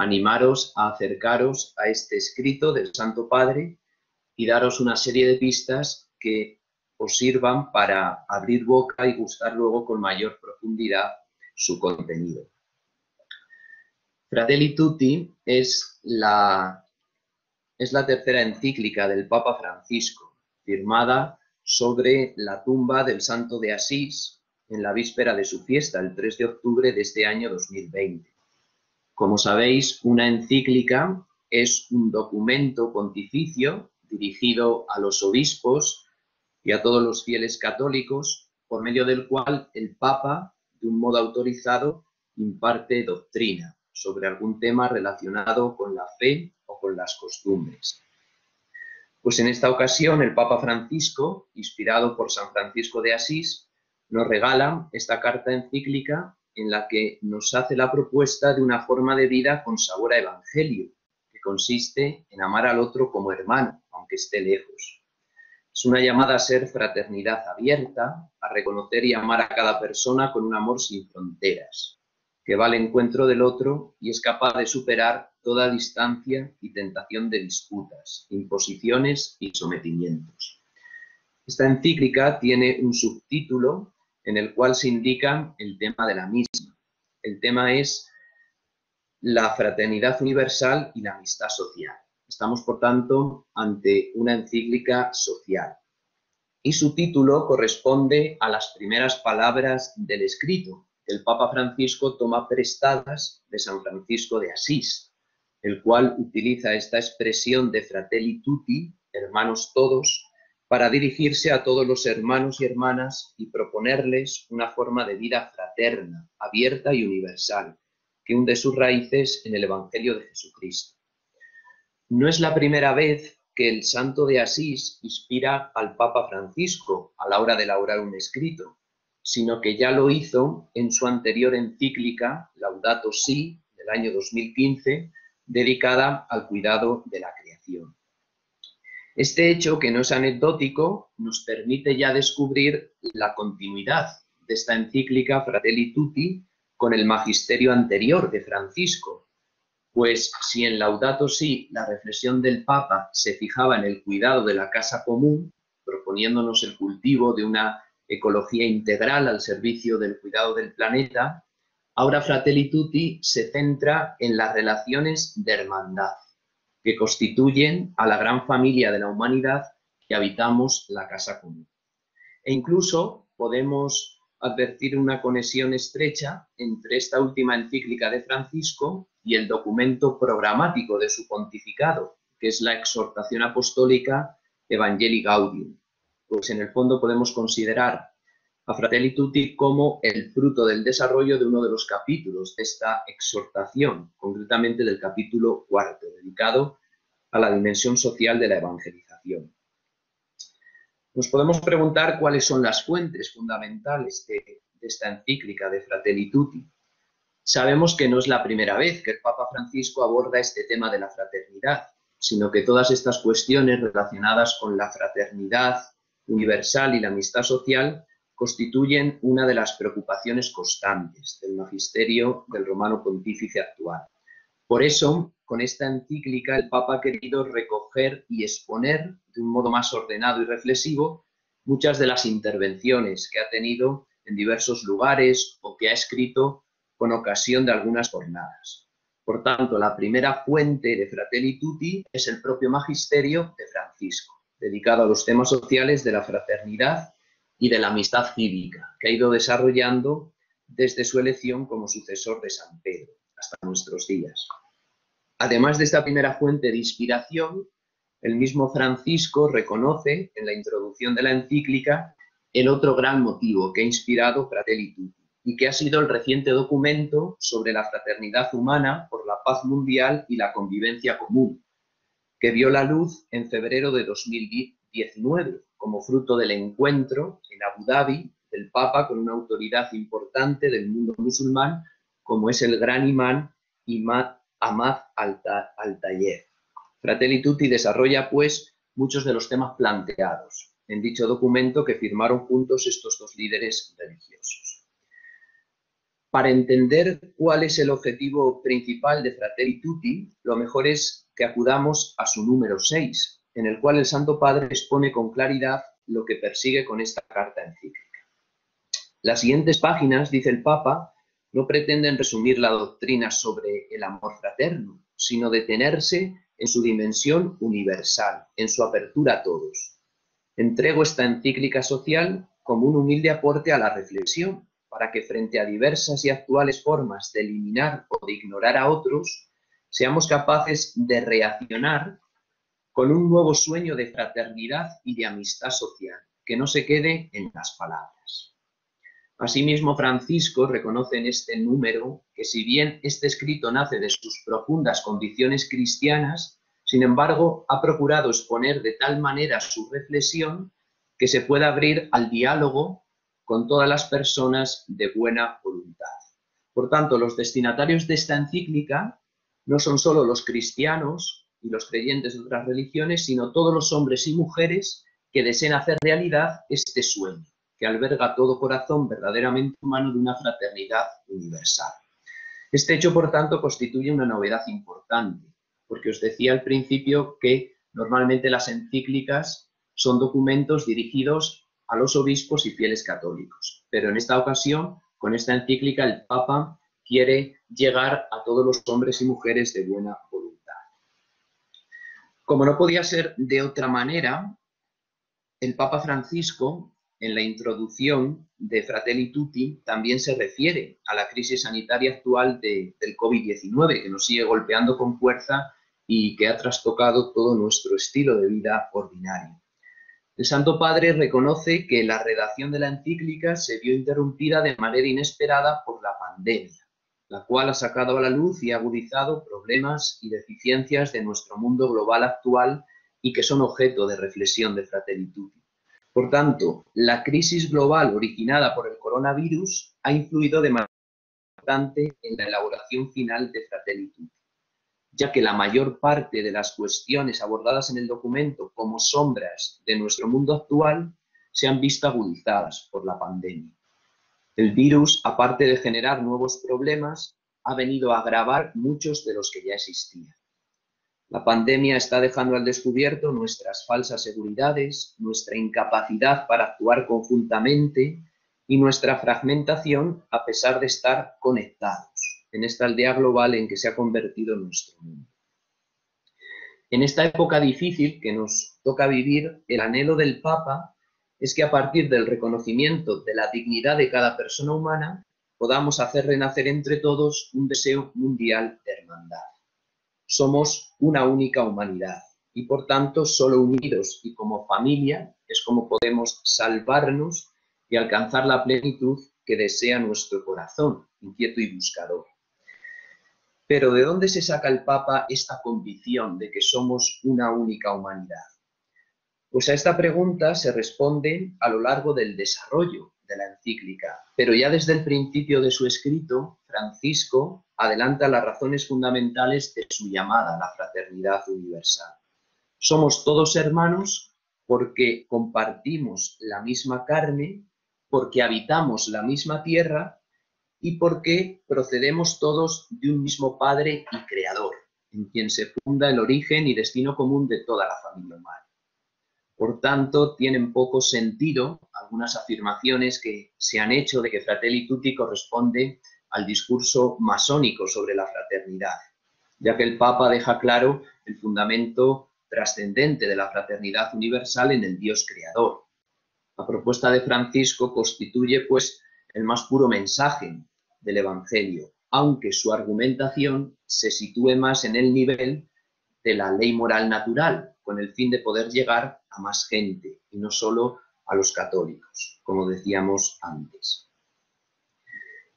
animaros a acercaros a este escrito del Santo Padre y daros una serie de pistas que os sirvan para abrir boca y gustar luego con mayor profundidad su contenido. Fratelli Tutti es la, es la tercera encíclica del Papa Francisco, firmada sobre la tumba del Santo de Asís en la víspera de su fiesta, el 3 de octubre de este año 2020. Como sabéis, una encíclica es un documento pontificio dirigido a los obispos y a todos los fieles católicos, por medio del cual el Papa, de un modo autorizado, imparte doctrina sobre algún tema relacionado con la fe o con las costumbres. Pues en esta ocasión el Papa Francisco, inspirado por San Francisco de Asís, nos regala esta carta encíclica en la que nos hace la propuesta de una forma de vida con sabor a evangelio, que consiste en amar al otro como hermano, aunque esté lejos. Es una llamada a ser fraternidad abierta, a reconocer y amar a cada persona con un amor sin fronteras, que va al encuentro del otro y es capaz de superar toda distancia y tentación de disputas, imposiciones y sometimientos. Esta encíclica tiene un subtítulo en el cual se indica el tema de la misma. El tema es la fraternidad universal y la amistad social. Estamos, por tanto, ante una encíclica social. Y su título corresponde a las primeras palabras del escrito, el Papa Francisco toma prestadas de San Francisco de Asís, el cual utiliza esta expresión de fratelli tutti, hermanos todos, para dirigirse a todos los hermanos y hermanas y proponerles una forma de vida fraterna, abierta y universal, que hunde sus raíces en el Evangelio de Jesucristo. No es la primera vez que el santo de Asís inspira al Papa Francisco a la hora de elaborar un escrito sino que ya lo hizo en su anterior encíclica, Laudato Si, del año 2015, dedicada al cuidado de la creación. Este hecho, que no es anecdótico, nos permite ya descubrir la continuidad de esta encíclica Fratelli Tutti con el magisterio anterior de Francisco, pues si en Laudato Si la reflexión del Papa se fijaba en el cuidado de la casa común, proponiéndonos el cultivo de una ecología integral al servicio del cuidado del planeta, ahora Fratelli Tutti se centra en las relaciones de hermandad que constituyen a la gran familia de la humanidad que habitamos la casa común. E incluso podemos advertir una conexión estrecha entre esta última encíclica de Francisco y el documento programático de su pontificado, que es la exhortación apostólica Evangelii Gaudium, pues en el fondo podemos considerar a Fratelli Tutti como el fruto del desarrollo de uno de los capítulos de esta exhortación, concretamente del capítulo cuarto, dedicado a la dimensión social de la evangelización. Nos podemos preguntar cuáles son las fuentes fundamentales de, de esta encíclica de Fratelli Tutti. Sabemos que no es la primera vez que el Papa Francisco aborda este tema de la fraternidad, sino que todas estas cuestiones relacionadas con la fraternidad, universal y la amistad social constituyen una de las preocupaciones constantes del magisterio del romano pontífice actual. Por eso, con esta encíclica, el Papa ha querido recoger y exponer de un modo más ordenado y reflexivo muchas de las intervenciones que ha tenido en diversos lugares o que ha escrito con ocasión de algunas jornadas. Por tanto, la primera fuente de Fratelli Tutti es el propio magisterio de Francisco dedicado a los temas sociales de la fraternidad y de la amistad cívica, que ha ido desarrollando desde su elección como sucesor de San Pedro hasta nuestros días. Además de esta primera fuente de inspiración, el mismo Francisco reconoce en la introducción de la encíclica el otro gran motivo que ha inspirado Fratelli Tutti y que ha sido el reciente documento sobre la fraternidad humana por la paz mundial y la convivencia común, que vio la luz en febrero de 2019 como fruto del encuentro en Abu Dhabi del Papa con una autoridad importante del mundo musulmán como es el gran imán Imad Ahmad Al-Tayeb. Fratelli Tutti desarrolla pues muchos de los temas planteados en dicho documento que firmaron juntos estos dos líderes religiosos. Para entender cuál es el objetivo principal de Fratelli Tutti, lo mejor es que acudamos a su número 6, en el cual el Santo Padre expone con claridad lo que persigue con esta carta encíclica. Las siguientes páginas, dice el Papa, no pretenden resumir la doctrina sobre el amor fraterno, sino detenerse en su dimensión universal, en su apertura a todos. Entrego esta encíclica social como un humilde aporte a la reflexión, para que frente a diversas y actuales formas de eliminar o de ignorar a otros, seamos capaces de reaccionar con un nuevo sueño de fraternidad y de amistad social, que no se quede en las palabras. Asimismo, Francisco reconoce en este número que si bien este escrito nace de sus profundas condiciones cristianas, sin embargo, ha procurado exponer de tal manera su reflexión que se pueda abrir al diálogo con todas las personas de buena voluntad. Por tanto, los destinatarios de esta encíclica no son solo los cristianos y los creyentes de otras religiones, sino todos los hombres y mujeres que deseen hacer realidad este sueño que alberga todo corazón verdaderamente humano de una fraternidad universal. Este hecho, por tanto, constituye una novedad importante, porque os decía al principio que normalmente las encíclicas son documentos dirigidos a los obispos y fieles católicos, pero en esta ocasión, con esta encíclica, el Papa quiere llegar a todos los hombres y mujeres de buena voluntad. Como no podía ser de otra manera, el Papa Francisco en la introducción de Fratelli Tutti también se refiere a la crisis sanitaria actual del COVID-19, que nos sigue golpeando con fuerza y que ha trastocado todo nuestro estilo de vida ordinario. El Santo Padre reconoce que la redacción de la encíclica se vio interrumpida de manera inesperada por la pandemia, la cual ha sacado a la luz y agudizado problemas y deficiencias de nuestro mundo global actual y que son objeto de reflexión de Fratelli. Por tanto, la crisis global originada por el coronavirus ha influido de manera importante en la elaboración final de Fratelli ya que la mayor parte de las cuestiones abordadas en el documento como sombras de nuestro mundo actual se han visto agudizadas por la pandemia. El virus, aparte de generar nuevos problemas, ha venido a agravar muchos de los que ya existían. La pandemia está dejando al descubierto nuestras falsas seguridades, nuestra incapacidad para actuar conjuntamente y nuestra fragmentación a pesar de estar conectados en esta aldea global en que se ha convertido nuestro mundo. En esta época difícil que nos toca vivir, el anhelo del Papa es que a partir del reconocimiento de la dignidad de cada persona humana podamos hacer renacer entre todos un deseo mundial de hermandad. Somos una única humanidad y por tanto solo unidos y como familia es como podemos salvarnos y alcanzar la plenitud que desea nuestro corazón, inquieto y buscador. Pero ¿de dónde se saca el Papa esta convicción de que somos una única humanidad? Pues a esta pregunta se responde a lo largo del desarrollo de la encíclica, pero ya desde el principio de su escrito, Francisco adelanta las razones fundamentales de su llamada a la fraternidad universal. Somos todos hermanos porque compartimos la misma carne, porque habitamos la misma tierra y porque procedemos todos de un mismo Padre y Creador, en quien se funda el origen y destino común de toda la familia humana. Por tanto, tienen poco sentido algunas afirmaciones que se han hecho de que Fratelli Tutti corresponde al discurso masónico sobre la fraternidad, ya que el Papa deja claro el fundamento trascendente de la fraternidad universal en el Dios creador. La propuesta de Francisco constituye, pues, el más puro mensaje del Evangelio, aunque su argumentación se sitúe más en el nivel de la ley moral natural, con el fin de poder llegar a más gente y no solo a los católicos, como decíamos antes.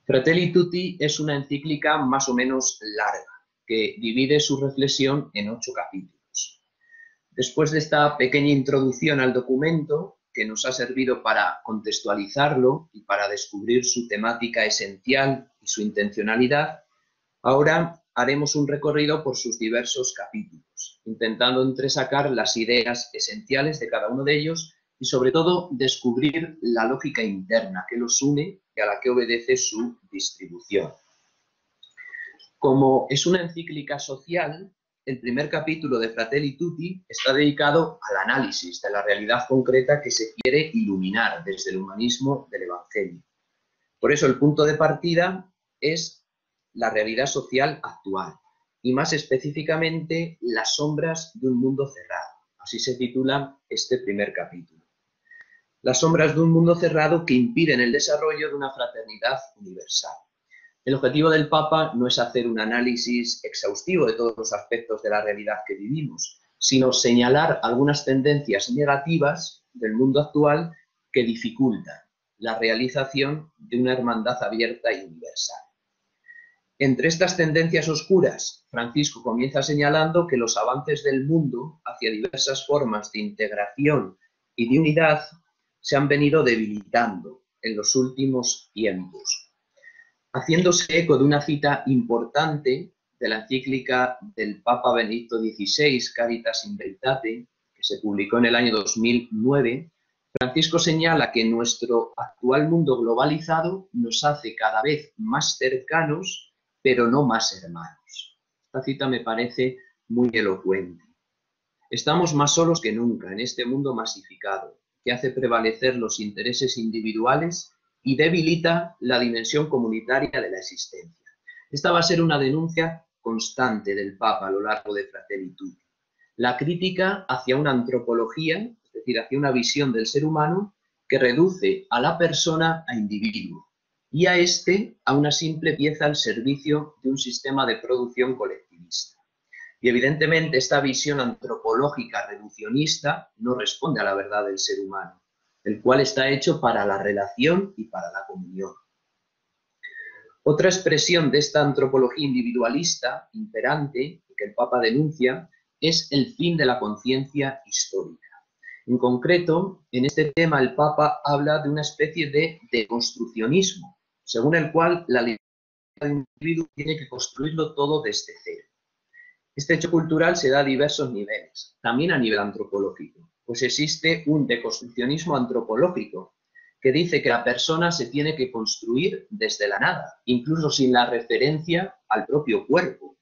Fratelli Tutti es una encíclica más o menos larga, que divide su reflexión en ocho capítulos. Después de esta pequeña introducción al documento, que nos ha servido para contextualizarlo y para descubrir su temática esencial y su intencionalidad, ahora haremos un recorrido por sus diversos capítulos, intentando entresacar las ideas esenciales de cada uno de ellos y sobre todo descubrir la lógica interna que los une y a la que obedece su distribución. Como es una encíclica social, el primer capítulo de Fratelli Tutti está dedicado al análisis de la realidad concreta que se quiere iluminar desde el humanismo del Evangelio. Por eso el punto de partida es la realidad social actual y más específicamente las sombras de un mundo cerrado. Así se titula este primer capítulo. Las sombras de un mundo cerrado que impiden el desarrollo de una fraternidad universal. El objetivo del Papa no es hacer un análisis exhaustivo de todos los aspectos de la realidad que vivimos, sino señalar algunas tendencias negativas del mundo actual que dificultan la realización de una hermandad abierta y universal. Entre estas tendencias oscuras, Francisco comienza señalando que los avances del mundo hacia diversas formas de integración y de unidad se han venido debilitando en los últimos tiempos haciéndose eco de una cita importante de la encíclica del Papa Benedicto XVI, Caritas in Veritate, que se publicó en el año 2009, Francisco señala que nuestro actual mundo globalizado nos hace cada vez más cercanos, pero no más hermanos. Esta cita me parece muy elocuente. Estamos más solos que nunca en este mundo masificado, que hace prevalecer los intereses individuales y debilita la dimensión comunitaria de la existencia. Esta va a ser una denuncia constante del Papa a lo largo de Fratelli Tutti. La crítica hacia una antropología, es decir, hacia una visión del ser humano que reduce a la persona a individuo y a éste a una simple pieza al servicio de un sistema de producción colectivista. Y evidentemente esta visión antropológica reduccionista no responde a la verdad del ser humano el cual está hecho para la relación y para la comunión. Otra expresión de esta antropología individualista imperante que el Papa denuncia es el fin de la conciencia histórica. En concreto, en este tema el Papa habla de una especie de deconstruccionismo, según el cual la libertad del individuo tiene que construirlo todo desde cero. Este hecho cultural se da a diversos niveles, también a nivel antropológico pues existe un deconstruccionismo antropológico que dice que la persona se tiene que construir desde la nada, incluso sin la referencia al propio cuerpo,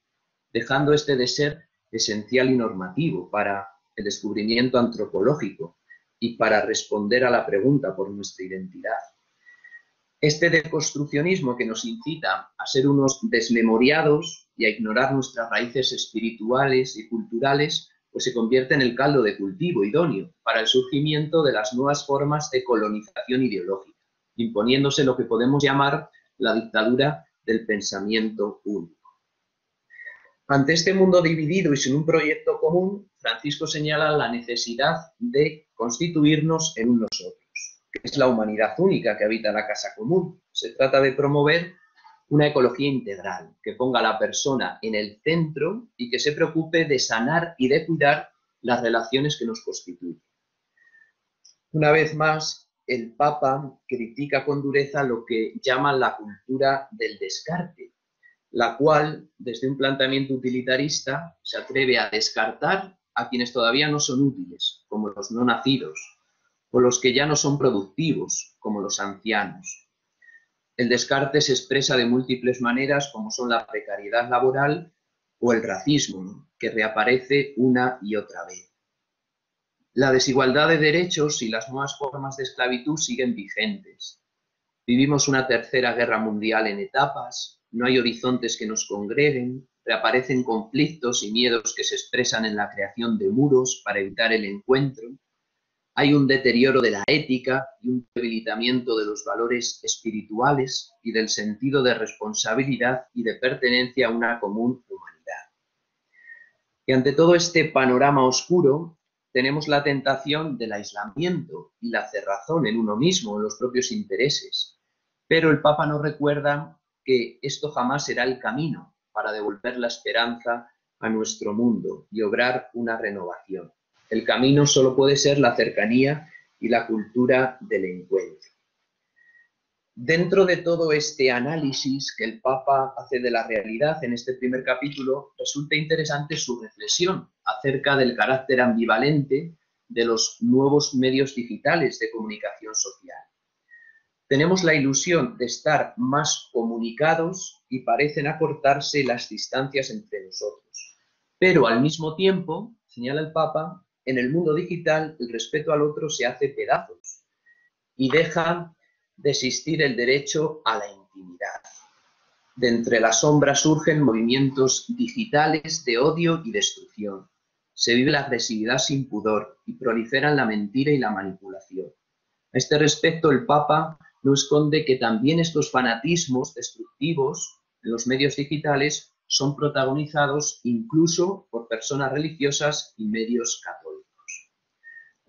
dejando este de ser esencial y normativo para el descubrimiento antropológico y para responder a la pregunta por nuestra identidad. Este deconstruccionismo que nos incita a ser unos desmemoriados y a ignorar nuestras raíces espirituales y culturales pues se convierte en el caldo de cultivo idóneo para el surgimiento de las nuevas formas de colonización ideológica, imponiéndose lo que podemos llamar la dictadura del pensamiento único. Ante este mundo dividido y sin un proyecto común, Francisco señala la necesidad de constituirnos en unos otros, que es la humanidad única que habita la casa común. Se trata de promover una ecología integral, que ponga a la persona en el centro y que se preocupe de sanar y de cuidar las relaciones que nos constituyen. Una vez más, el Papa critica con dureza lo que llaman la cultura del descarte, la cual, desde un planteamiento utilitarista, se atreve a descartar a quienes todavía no son útiles, como los no nacidos, o los que ya no son productivos, como los ancianos el descarte se expresa de múltiples maneras, como son la precariedad laboral o el racismo, que reaparece una y otra vez. La desigualdad de derechos y las nuevas formas de esclavitud siguen vigentes. Vivimos una tercera guerra mundial en etapas, no hay horizontes que nos congreguen, reaparecen conflictos y miedos que se expresan en la creación de muros para evitar el encuentro, hay un deterioro de la ética y un debilitamiento de los valores espirituales y del sentido de responsabilidad y de pertenencia a una común humanidad. Y ante todo este panorama oscuro, tenemos la tentación del aislamiento y la cerrazón en uno mismo, en los propios intereses. Pero el Papa nos recuerda que esto jamás será el camino para devolver la esperanza a nuestro mundo y obrar una renovación. El camino solo puede ser la cercanía y la cultura del encuentro. Dentro de todo este análisis que el Papa hace de la realidad en este primer capítulo, resulta interesante su reflexión acerca del carácter ambivalente de los nuevos medios digitales de comunicación social. Tenemos la ilusión de estar más comunicados y parecen acortarse las distancias entre nosotros. Pero al mismo tiempo, señala el Papa, en el mundo digital el respeto al otro se hace pedazos y deja de existir el derecho a la intimidad. De entre las sombras surgen movimientos digitales de odio y destrucción. Se vive la agresividad sin pudor y proliferan la mentira y la manipulación. A este respecto, el Papa no esconde que también estos fanatismos destructivos en los medios digitales son protagonizados incluso por personas religiosas y medios católicos.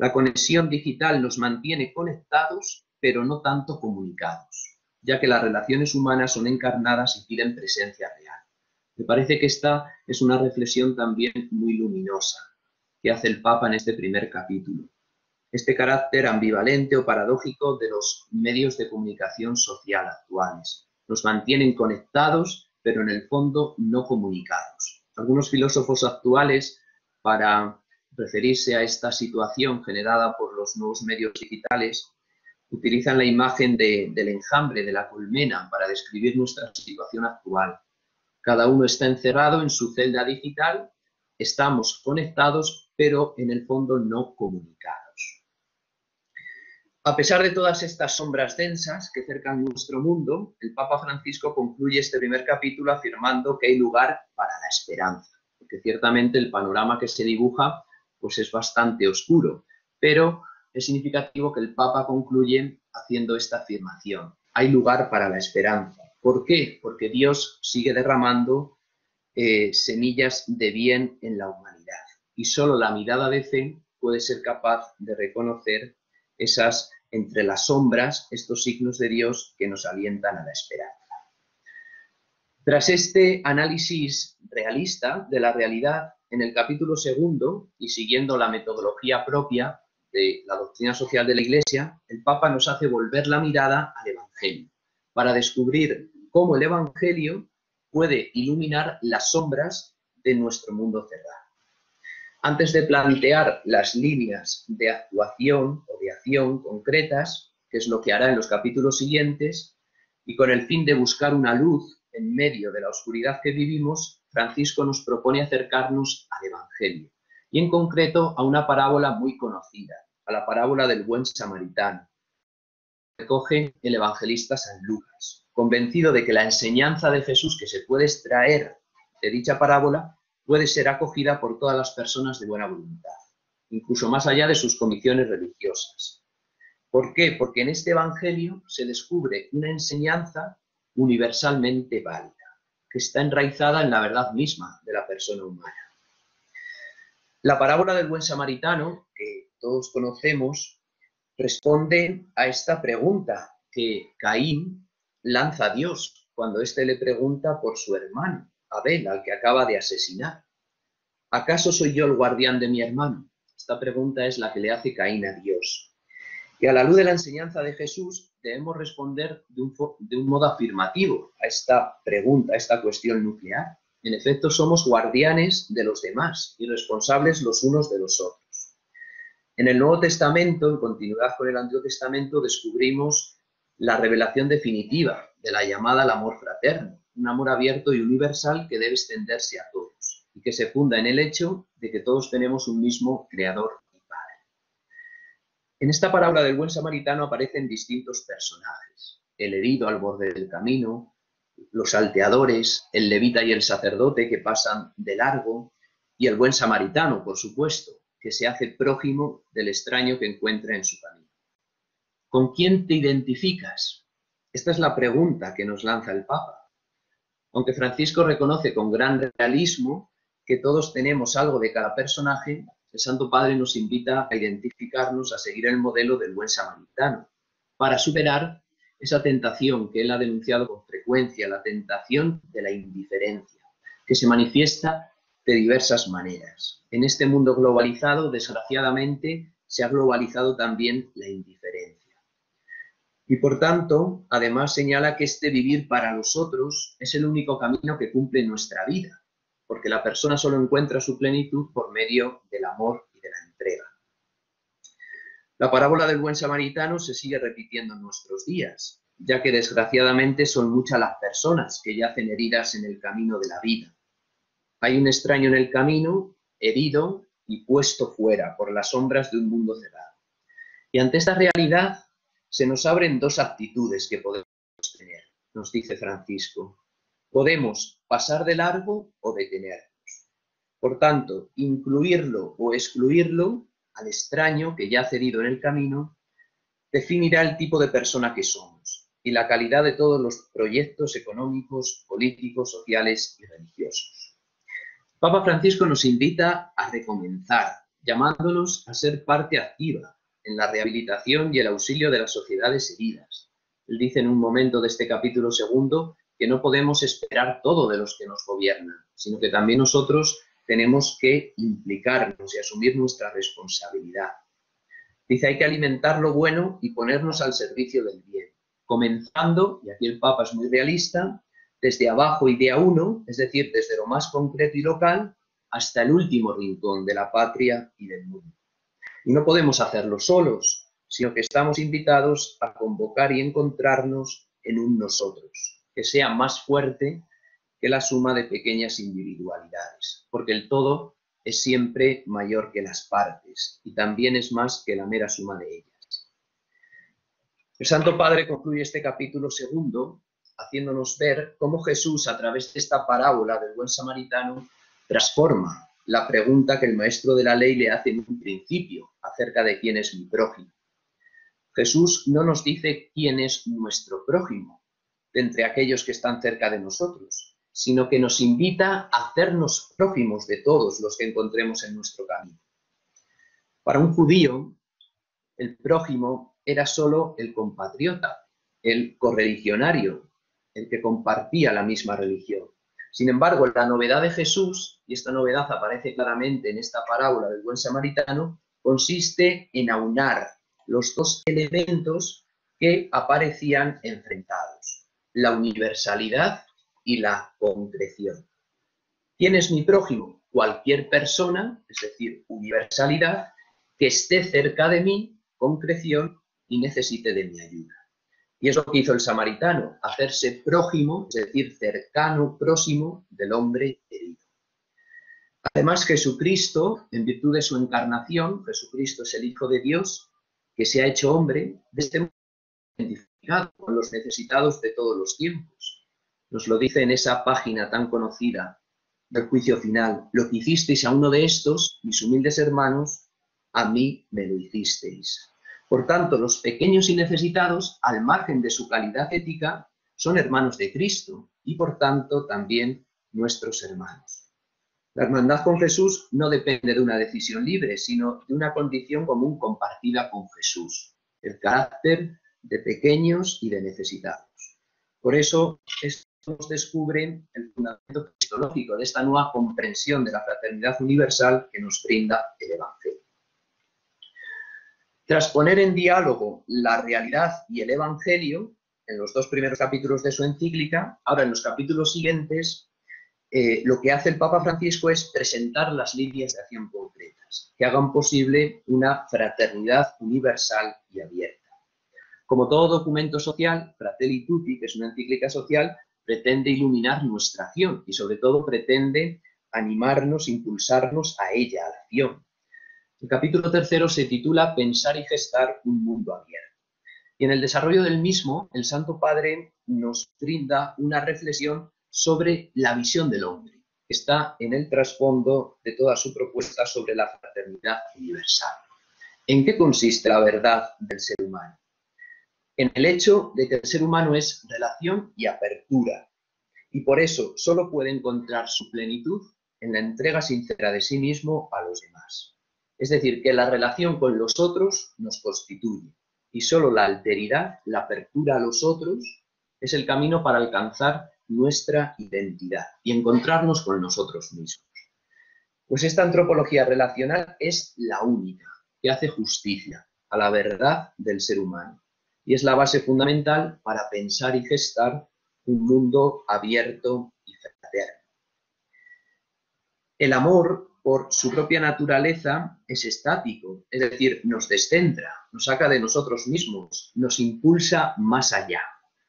La conexión digital nos mantiene conectados, pero no tanto comunicados ya que las relaciones humanas son encarnadas y piden presencia real. Me parece que esta es una reflexión también muy luminosa que hace el Papa en este primer capítulo. Este carácter ambivalente o paradójico de los medios de comunicación social actuales. Nos mantienen conectados, pero en el fondo no comunicados. Algunos filósofos actuales, para referirse a esta situación generada por los nuevos medios digitales, utilizan la imagen del enjambre, de la colmena, para describir nuestra situación actual. Cada uno está encerrado en su celda digital, estamos conectados, pero en el fondo no comunicados. A pesar de todas estas sombras densas que cercan nuestro mundo, el Papa Francisco concluye este primer capítulo afirmando que hay lugar para la esperanza, porque ciertamente el panorama que se dibuja pues es bastante oscuro, pero es significativo que el Papa concluye haciendo esta afirmación. Hay lugar para la esperanza. ¿Por qué? Porque Dios sigue derramando eh, semillas de bien en la humanidad. Y solo la mirada de fe puede ser capaz de reconocer esas entre las sombras, estos signos de Dios que nos alientan a la esperanza. Tras este análisis realista de la realidad, en el capítulo segundo, y siguiendo la metodología propia, de la doctrina social de la Iglesia, el Papa nos hace volver la mirada al Evangelio, para descubrir cómo el Evangelio puede iluminar las sombras de nuestro mundo cerrado. Antes de plantear las líneas de actuación o de acción concretas, que es lo que hará en los capítulos siguientes, y con el fin de buscar una luz en medio de la oscuridad que vivimos, Francisco nos propone acercarnos al Evangelio, y en concreto a una parábola muy conocida, a la parábola del buen samaritano. Recoge el evangelista San Lucas, convencido de que la enseñanza de Jesús que se puede extraer de dicha parábola puede ser acogida por todas las personas de buena voluntad, incluso más allá de sus convicciones religiosas. ¿Por qué? Porque en este Evangelio se descubre una enseñanza universalmente válida, que está enraizada en la verdad misma de la persona humana. La parábola del buen samaritano, que todos conocemos, responde a esta pregunta que Caín lanza a Dios cuando éste le pregunta por su hermano, Abel, al que acaba de asesinar. ¿Acaso soy yo el guardián de mi hermano? Esta pregunta es la que le hace Caín a Dios. Y a la luz de la enseñanza de Jesús debemos responder de un, modo afirmativo a esta pregunta, a esta cuestión nuclear. En efecto, somos guardianes de los demás y responsables los unos de los otros. En el Nuevo Testamento, en continuidad con el Antiguo Testamento, descubrimos la revelación definitiva de la llamada al amor fraterno, un amor abierto y universal que debe extenderse a todos y que se funda en el hecho de que todos tenemos un mismo Creador. En esta parábola del buen samaritano aparecen distintos personajes. El herido al borde del camino, los salteadores, el levita y el sacerdote que pasan de largo, y el buen samaritano, por supuesto, que se hace prójimo del extraño que encuentra en su camino. ¿Con quién te identificas? Esta es la pregunta que nos lanza el Papa. Aunque Francisco reconoce con gran realismo que todos tenemos algo de cada personaje, el Santo Padre nos invita a identificarnos, a seguir el modelo del buen samaritano, para superar esa tentación que él ha denunciado con frecuencia, la tentación de la indiferencia, que se manifiesta de diversas maneras. En este mundo globalizado, desgraciadamente, se ha globalizado también la indiferencia. Y por tanto, además señala que este vivir para los otros es el único camino que cumple nuestra vida, porque la persona solo encuentra su plenitud por medio del amor y de la entrega. La parábola del buen samaritano se sigue repitiendo en nuestros días, ya que desgraciadamente son muchas las personas que yacen heridas en el camino de la vida. Hay un extraño en el camino, herido y puesto fuera por las sombras de un mundo cerrado. Y ante esta realidad se nos abren dos actitudes que podemos tener, nos dice Francisco. Podemos pasar de largo o detenernos. Por tanto, incluirlo o excluirlo al extraño que ya ha cedido en el camino definirá el tipo de persona que somos y la calidad de todos los proyectos económicos, políticos, sociales y religiosos. Papa Francisco nos invita a recomenzar, llamándonos a ser parte activa en la rehabilitación y el auxilio de las sociedades heridas. Él dice en un momento de este capítulo segundo que no podemos esperar todo de los que nos gobiernan, sino que también nosotros tenemos que implicarnos y asumir nuestra responsabilidad. Dice, hay que alimentar lo bueno y ponernos al servicio del bien, comenzando, y aquí el Papa es muy realista, desde abajo y de a uno, es decir, desde lo más concreto y local, hasta el último rincón de la patria y del mundo. Y no podemos hacerlo solos, sino que estamos invitados a convocar y encontrarnos en un nosotros, que sea más fuerte que la suma de pequeñas individualidades, porque el todo es siempre mayor que las partes y también es más que la mera suma de ellas. El Santo Padre concluye este capítulo segundo haciéndonos ver cómo Jesús, a través de esta parábola del buen samaritano, transforma la pregunta que el maestro de la ley le hace en un principio acerca de quién es mi prójimo. Jesús no nos dice quién es nuestro prójimo entre aquellos que están cerca de nosotros, sino que nos invita a hacernos prójimos de todos los que encontremos en nuestro camino. Para un judío, el prójimo era solo el compatriota, el correligionario, el que compartía la misma religión. Sin embargo, la novedad de Jesús, y esta novedad aparece claramente en esta parábola del buen samaritano, consiste en aunar los dos elementos que aparecían enfrentados, la universalidad y la concreción. ¿Quién es mi prójimo? Cualquier persona, es decir, universalidad, que esté cerca de mí, concreción, y necesite de mi ayuda. Y es lo que hizo el samaritano, hacerse prójimo, es decir, cercano, próximo del hombre herido. Además, Jesucristo, en virtud de su encarnación, Jesucristo es el Hijo de Dios, que se ha hecho hombre, de este con los necesitados de todos los tiempos. Nos lo dice en esa página tan conocida del juicio final. Lo que hicisteis a uno de estos, mis humildes hermanos, a mí me lo hicisteis. Por tanto, los pequeños y necesitados, al margen de su calidad ética, son hermanos de Cristo y por tanto también nuestros hermanos. La hermandad con Jesús no depende de una decisión libre, sino de una condición común compartida con Jesús, el carácter de pequeños y de necesitados. Por eso, estos descubren el fundamento cristológico de esta nueva comprensión de la fraternidad universal que nos brinda el Evangelio. Tras poner en diálogo la realidad y el Evangelio, en los dos primeros capítulos de su encíclica, ahora en los capítulos siguientes, eh, lo que hace el Papa Francisco es presentar las líneas de acción concretas, que hagan posible una fraternidad universal y abierta. Como todo documento social, Fratelli Tutti, que es una encíclica social, pretende iluminar nuestra acción y sobre todo pretende animarnos, impulsarnos a ella, a la acción, el capítulo tercero se titula Pensar y gestar un mundo abierto. Y en el desarrollo del mismo, el Santo Padre nos brinda una reflexión sobre la visión del hombre, que está en el trasfondo de toda su propuesta sobre la fraternidad universal. ¿En qué consiste la verdad del ser humano? En el hecho de que el ser humano es relación y apertura, y por eso solo puede encontrar su plenitud en la entrega sincera de sí mismo a los demás. Es decir, que la relación con los otros nos constituye y solo la alteridad, la apertura a los otros, es el camino para alcanzar nuestra identidad y encontrarnos con nosotros mismos. Pues esta antropología relacional es la única que hace justicia a la verdad del ser humano y es la base fundamental para pensar y gestar un mundo abierto y fraterno. El amor por su propia naturaleza es estático, es decir, nos descentra, nos saca de nosotros mismos, nos impulsa más allá.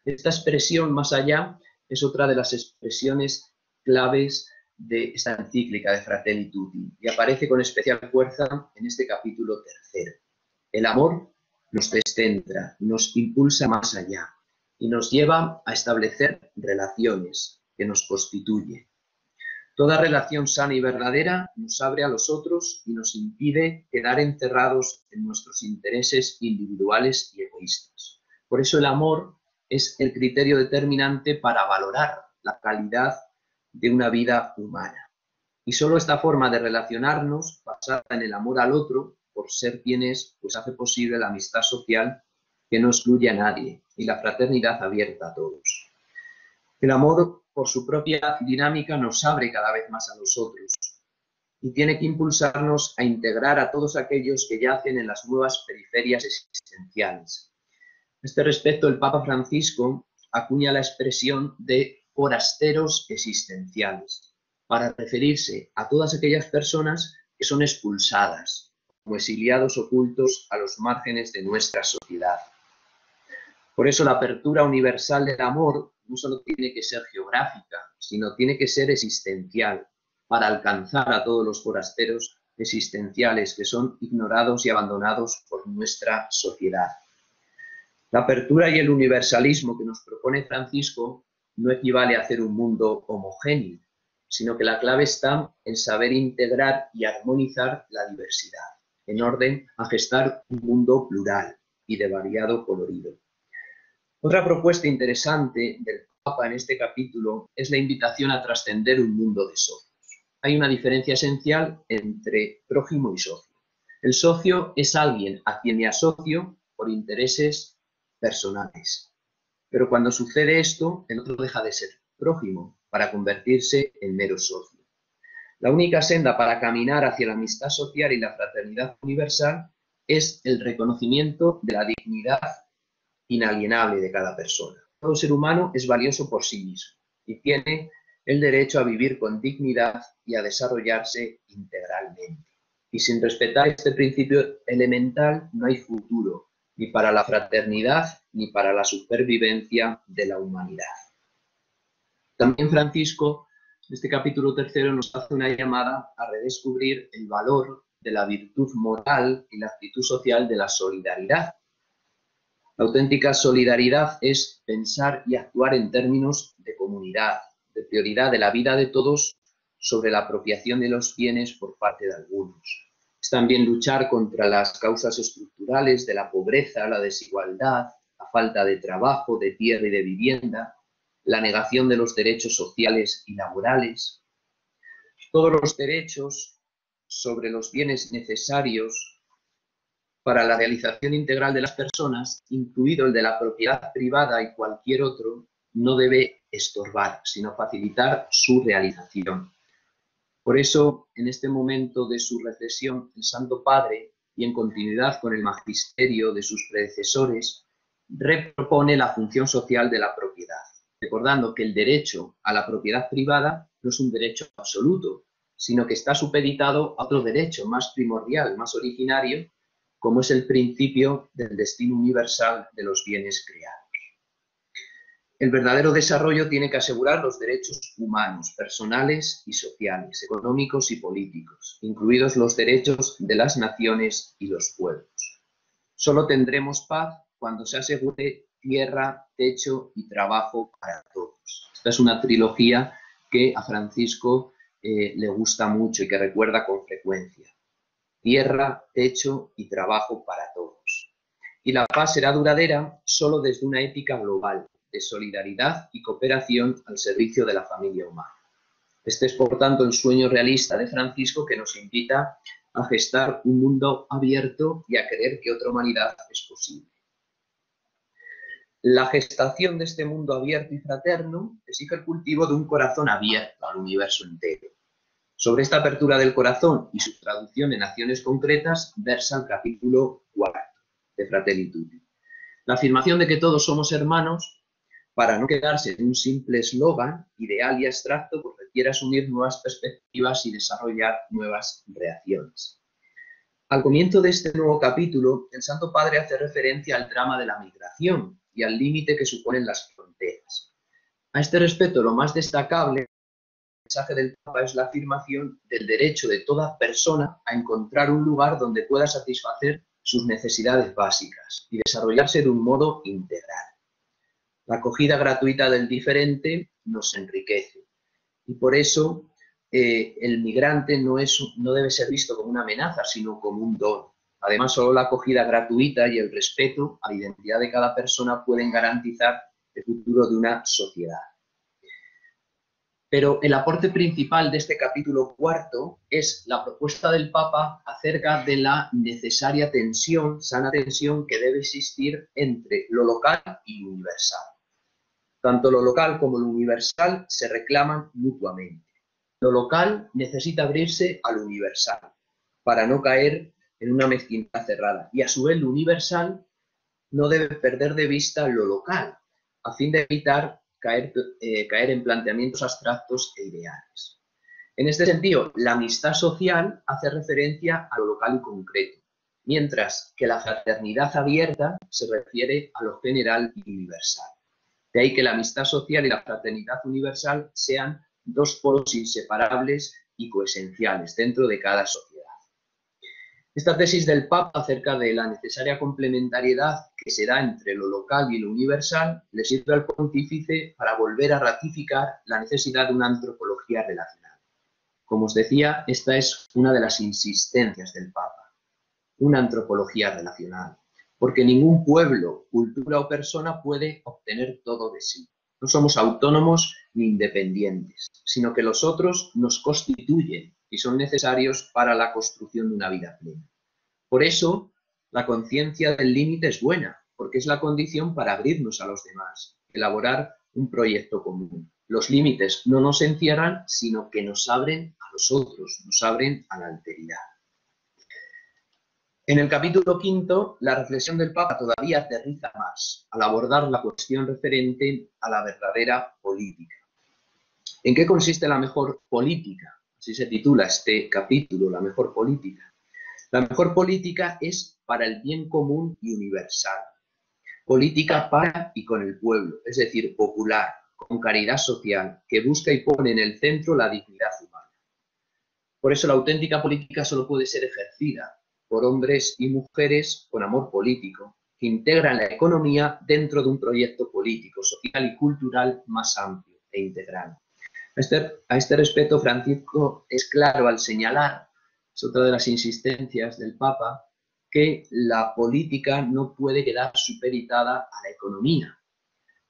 Esta expresión más allá es otra de las expresiones claves de esta encíclica de Fratelli Tutti y aparece con especial fuerza en este capítulo tercero. El amor nos descentra, nos impulsa más allá y nos lleva a establecer relaciones que nos constituyen. Toda relación sana y verdadera nos abre a los otros y nos impide quedar encerrados en nuestros intereses individuales y egoístas. Por eso el amor es el criterio determinante para valorar la calidad de una vida humana. Y solo esta forma de relacionarnos, basada en el amor al otro, por ser quien es, pues hace posible la amistad social que no excluye a nadie y la fraternidad abierta a todos. El amor, por su propia dinámica, nos abre cada vez más a los otros y tiene que impulsarnos a integrar a todos aquellos que yacen en las nuevas periferias existenciales. A este respecto, el Papa Francisco acuña la expresión de forasteros existenciales para referirse a todas aquellas personas que son expulsadas como exiliados ocultos a los márgenes de nuestra sociedad. Por eso la apertura universal del amor no solo tiene que ser geográfica, sino tiene que ser existencial para alcanzar a todos los forasteros existenciales que son ignorados y abandonados por nuestra sociedad. La apertura y el universalismo que nos propone Francisco no equivale a hacer un mundo homogéneo, sino que la clave está en saber integrar y armonizar la diversidad, en orden a gestar un mundo plural y de variado colorido. Otra propuesta interesante del Papa en este capítulo es la invitación a trascender un mundo de socios. Hay una diferencia esencial entre prójimo y socio. El socio es alguien a quien me asocio por intereses personales, pero cuando sucede esto, el otro deja de ser prójimo para convertirse en mero socio. La única senda para caminar hacia la amistad social y la fraternidad universal es el reconocimiento de la dignidad inalienable de cada persona. Todo ser humano es valioso por sí mismo y tiene el derecho a vivir con dignidad y a desarrollarse integralmente. Y sin respetar este principio elemental no hay futuro, ni para la fraternidad ni para la supervivencia de la humanidad. También Francisco, este capítulo tercero, nos hace una llamada a redescubrir el valor de la virtud moral y la actitud social de la solidaridad. La auténtica solidaridad es pensar y actuar en términos de comunidad, de prioridad de la vida de todos sobre la apropiación de los bienes por parte de algunos. Es también luchar contra las causas estructurales de la pobreza, la desigualdad, la falta de trabajo, de tierra y de vivienda, la negación de los derechos sociales y laborales, todos los derechos sobre los bienes necesarios para la realización integral de las personas, incluido el de la propiedad privada y cualquier otro, no debe estorbar, sino facilitar su realización. Por eso, en este momento de su recesión, el Santo Padre, y en continuidad con el magisterio de sus predecesores, repropone la función social de la propiedad, recordando que el derecho a la propiedad privada no es un derecho absoluto, sino que está supeditado a otro derecho más primordial, más originario, como es el principio del destino universal de los bienes creados. El verdadero desarrollo tiene que asegurar los derechos humanos, personales y sociales, económicos y políticos, incluidos los derechos de las naciones y los pueblos. Solo tendremos paz cuando se asegure tierra, techo y trabajo para todos. Esta es una trilogía que a Francisco eh, le gusta mucho y que recuerda con frecuencia. Tierra, techo y trabajo para todos. Y la paz será duradera solo desde una ética global, de solidaridad y cooperación al servicio de la familia humana. Este es, por tanto, el sueño realista de Francisco que nos invita a gestar un mundo abierto y a creer que otra humanidad es posible. La gestación de este mundo abierto y fraterno exige el cultivo de un corazón abierto al universo entero. Sobre esta apertura del corazón y su traducción en acciones concretas versa el capítulo 4 de Fratelli Tutti. La afirmación de que todos somos hermanos para no quedarse en un simple eslogan ideal y abstracto, pues quiere asumir nuevas perspectivas y desarrollar nuevas reacciones. Al comienzo de este nuevo capítulo, el Santo Padre hace referencia al drama de la migración y al límite que suponen las fronteras. A este respecto, lo más destacable el mensaje del Papa es la afirmación del derecho de toda persona a encontrar un lugar donde pueda satisfacer sus necesidades básicas y desarrollarse de un modo integral. La acogida gratuita del diferente nos enriquece y por eso eh, el migrante no, es, no debe ser visto como una amenaza, sino como un don. Además, solo la acogida gratuita y el respeto a la identidad de cada persona pueden garantizar el futuro de una sociedad. Pero el aporte principal de este capítulo cuarto es la propuesta del Papa acerca de la necesaria tensión, sana tensión que debe existir entre lo local y lo universal. Tanto lo local como lo universal se reclaman mutuamente. Lo local necesita abrirse a lo universal para no caer en una mezquindad cerrada. Y a su vez lo universal no debe perder de vista lo local, a fin de evitar caer, eh, caer en planteamientos abstractos e ideales. En este sentido, la amistad social hace referencia a lo local y concreto, mientras que la fraternidad abierta se refiere a lo general y universal. De ahí que la amistad social y la fraternidad universal sean dos polos inseparables y coesenciales dentro de cada sociedad. Esta tesis del Papa acerca de la necesaria complementariedad que se da entre lo local y lo universal le sirve al pontífice para volver a ratificar la necesidad de una antropología relacional. Como os decía, esta es una de las insistencias del Papa, una antropología relacional, porque ningún pueblo, cultura o persona puede obtener todo de sí. No somos autónomos ni independientes, sino que los otros nos constituyen y son necesarios para la construcción de una vida plena. Por eso, la conciencia del límite es buena, porque es la condición para abrirnos a los demás, elaborar un proyecto común. Los límites no nos encierran, sino que nos abren a los otros, nos abren a la alteridad. En el capítulo quinto, la reflexión del Papa todavía aterriza más al abordar la cuestión referente a la verdadera política. ¿En qué consiste la mejor política? Así se titula este capítulo, la mejor política. La mejor política es para el bien común y universal. Política para y con el pueblo, es decir, popular, con caridad social, que busca y pone en el centro la dignidad humana. Por eso la auténtica política solo puede ser ejercida por hombres y mujeres con amor político, que integran la economía dentro de un proyecto político, social y cultural más amplio e integral. A este, este respecto, Francisco es claro al señalar, es otra de las insistencias del Papa, que la política no puede quedar superitada a la economía,